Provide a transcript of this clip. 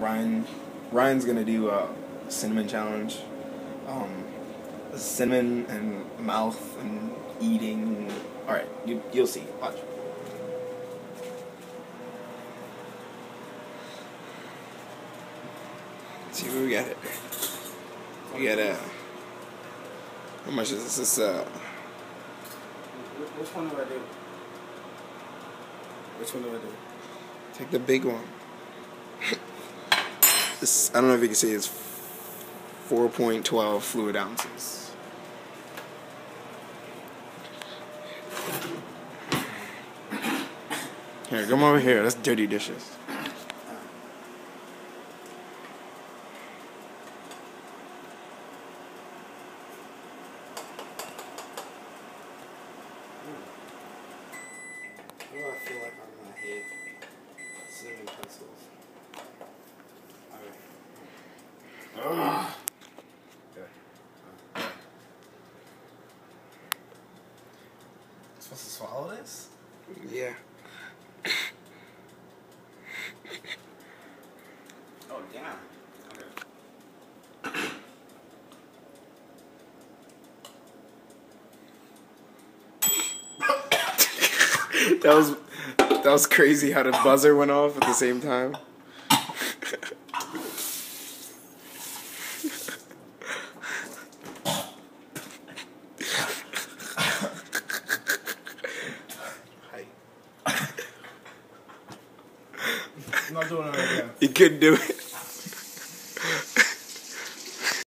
Ryan, Ryan's gonna do a cinnamon challenge. Um, cinnamon and mouth and eating. All right, you you'll see. Watch. see what we got it. We got uh how much is this? This uh Which one do I do? Which one do I do? take the big one. This I don't know if you can see it's four point twelve fluid ounces. Here, come over here. That's dirty dishes. I feel like my head? Ugh. Okay. Supposed to swallow this? Yeah. Oh yeah. Okay. That was that was crazy how the buzzer went off at the same time. I'm not doing it again. You couldn't do it.